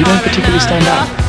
you don't particularly stand out.